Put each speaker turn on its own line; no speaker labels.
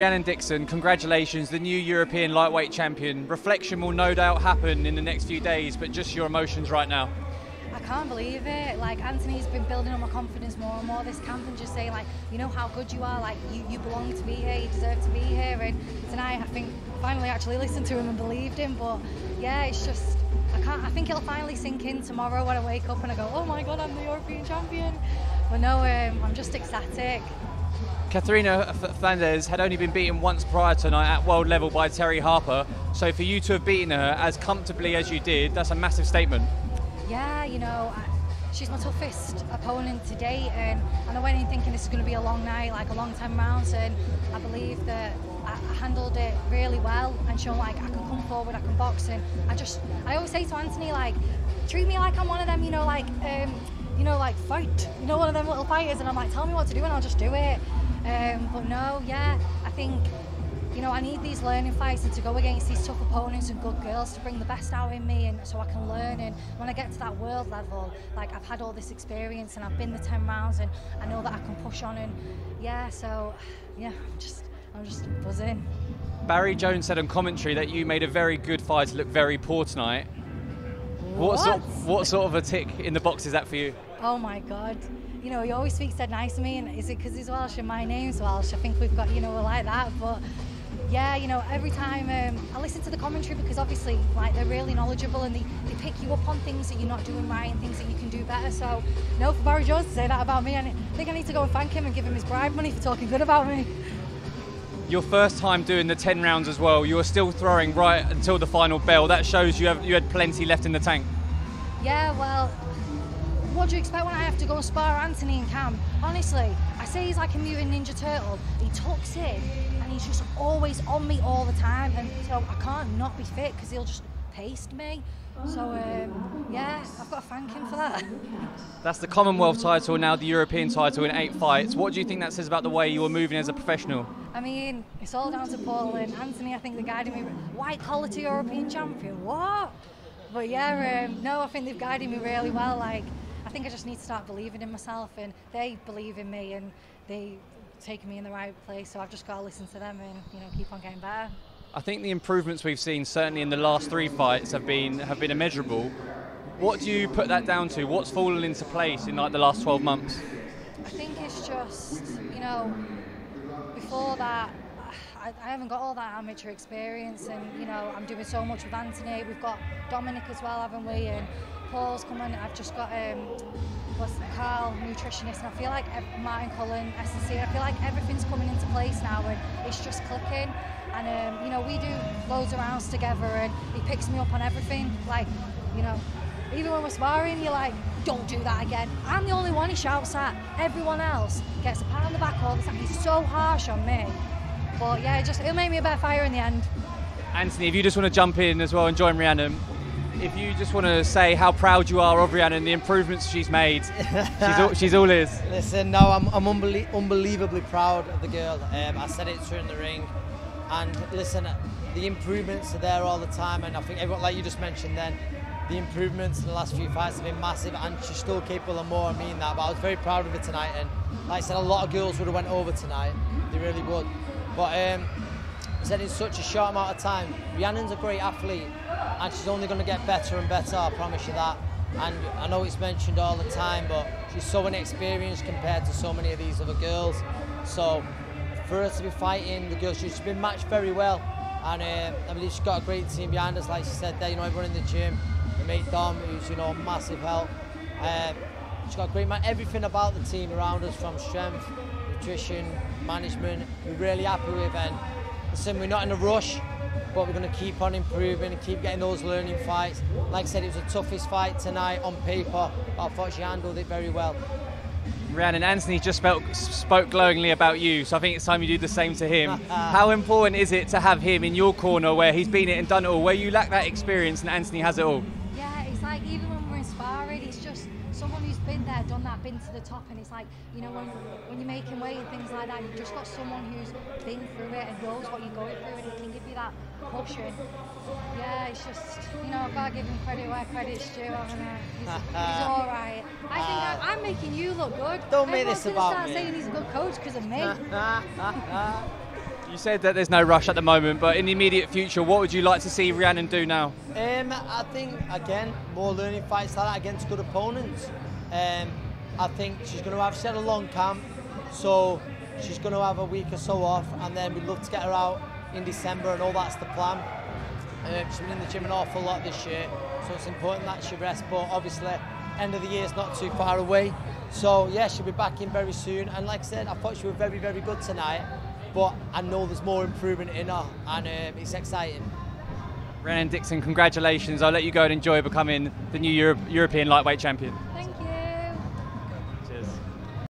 Rhiannon Dixon, congratulations, the new European lightweight champion. Reflection will no doubt happen in the next few days, but just your emotions right now.
I can't believe it. Like Anthony's been building up my confidence more and more this camp and just saying like, you know how good you are, like you, you belong to be here, you deserve to be here. And tonight I think finally actually listened to him and believed him. But yeah, it's just I can't I think it'll finally sink in tomorrow when I wake up and I go, Oh my god, I'm the European champion. But no, um, I'm just ecstatic.
Katharina Thanderz had only been beaten once prior tonight at world level by Terri Harper. So for you to have beaten her as comfortably as you did, that's a massive statement.
Yeah, you know, she's my toughest opponent to date, and, and I went in thinking this is going to be a long night, like a long time rounds, and I believe that I, I handled it really well and shown like I can come forward, I can box, and I just, I always say to Anthony, like, treat me like I'm one of them, you know, like, um, you know, like fight, you know, one of them little fighters, and I'm like, tell me what to do, and I'll just do it. Um, but no, yeah, I think you know I need these learning fights and to go against these tough opponents and good girls to bring the best out in me, and so I can learn. And when I get to that world level, like I've had all this experience and I've been the ten rounds, and I know that I can push on. And yeah, so yeah, I'm just I'm just buzzing.
Barry Jones said on commentary that you made a very good fight look very poor tonight.
What?
What sort, what sort of a tick in the box is that for you?
Oh my God. You know, he always speaks dead nice to me, and is it because he's Welsh and my name's Welsh? I think we've got, you know, we're like that. But yeah, you know, every time um, I listen to the commentary because obviously, like, they're really knowledgeable and they, they pick you up on things that you're not doing right and things that you can do better. So, no, for Barry Jones to say that about me, I think I need to go and thank him and give him his bribe money for talking good about me.
Your first time doing the 10 rounds as well, you were still throwing right until the final bell. That shows you, have, you had plenty left in the tank.
Yeah, well, what do you expect when I have to go and spar Anthony in camp? Honestly, I say he's like a mutant ninja turtle. He tucks in and he's just always on me all the time. And so I can't not be fit because he'll just paste me. So um, yeah, I've got to thank him for that.
That's the Commonwealth title, now the European title in eight fights. What do you think that says about the way you were moving as a professional?
I mean, it's all down to Paul and Anthony. I think they guided me. White collar to European champion. What? But yeah, um, no, I think they've guided me really well. Like I think I just need to start believing in myself, and they believe in me, and they take me in the right place. So I've just got to listen to them and you know keep on getting better.
I think the improvements we've seen, certainly in the last three fights, have been have been immeasurable. What do you put that down to? What's fallen into place in like the last 12 months?
I think it's just you know before that. I, haven't got all that amateur experience, and you know I'm doing so much with Anthony. We've got Dominic as well, haven't we? And Paul's coming. I've just got um, what's Carl, nutritionist, and I feel like Martin Cullen, S&C. I feel like everything's coming into place now, and it's just clicking. And um, you know, we do loads of rounds together, and he picks me up on everything. Like, you know, even when we're sparring, you're like, don't do that again. I'm the only one he shouts at. Everyone else gets a pat on the back all the time. He's so harsh on me. But yeah, it just it'll make me a better fighter in the end.
Anthony, if you just want to jump in as well and join Rhiannon, if you just want to say how proud you are of Rhiannon and the improvements she's made, she's all, she's all ears.
Listen, no, I'm, I'm unbelie- unbelievably proud of the girl. Um, I said it to her in the ring, and listen, the improvements are there all the time, and I think everyone, like you just mentioned, then the improvements in the last few fights have been massive, and she's still capable of more. I mean that, but I was very proud of her tonight, and like I said, a lot of girls would have went over tonight. They really would, but. Um, said in such a short amount of time. Rhiannon's a great athlete and she's only going to get better and better, I promise you that. And I know it's mentioned all the time, but she's so inexperienced compared to so many of these other girls. So for her to be fighting the girls, she's been matched very well. And uh, I believe she's got a great team behind us, like she said there, you know, everyone in the gym. Her mate Dom, who's, you know, massive help. Uh, she's got a great man, everything about the team around us, from strength, nutrition, management, we're really happy with. And listen, we're not in a rush, but we're going to keep on improving and keep getting those learning fights. Like I said, it was the toughest fight tonight on paper, but I thought she handled it very well.
Rhiannon Anthony just spoke, spoke glowingly about you, so I think it's time you do the same to him. How important is it to have him in your corner where he's been it and done it all, where you lack that experience and Anthony has it all?
When we're inspiring, it's just someone who's been there, done that, been to the top, and it's like you know when when you're making weight and things like that, you've just got someone who's been through it and knows what you're going through, and he can give you that push. And yeah, it's just you know I've got to give him credit where credit's due. Haven't I? He's, he's all right. I think I, I'm making you look good.
Don't make this about
start
me.
saying he's a good coach because of me.
You said that there's no rush at the moment, but in the immediate future, what would you like to see Rhiannon do now?
Um, I think again more learning fights like that against good opponents. Um, I think she's going to have had a long camp, so she's going to have a week or so off, and then we'd love to get her out in December, and all that's the plan. Um, she's been in the gym an awful lot this year, so it's important that she rests. But obviously, end of the year is not too far away, so yeah, she'll be back in very soon. And like I said, I thought she was very, very good tonight, but I know there's more improvement in her, and um, it's exciting.
Rhiannon Dixon, congratulations. I'll let you go and enjoy becoming the new Euro- European lightweight champion.
Thank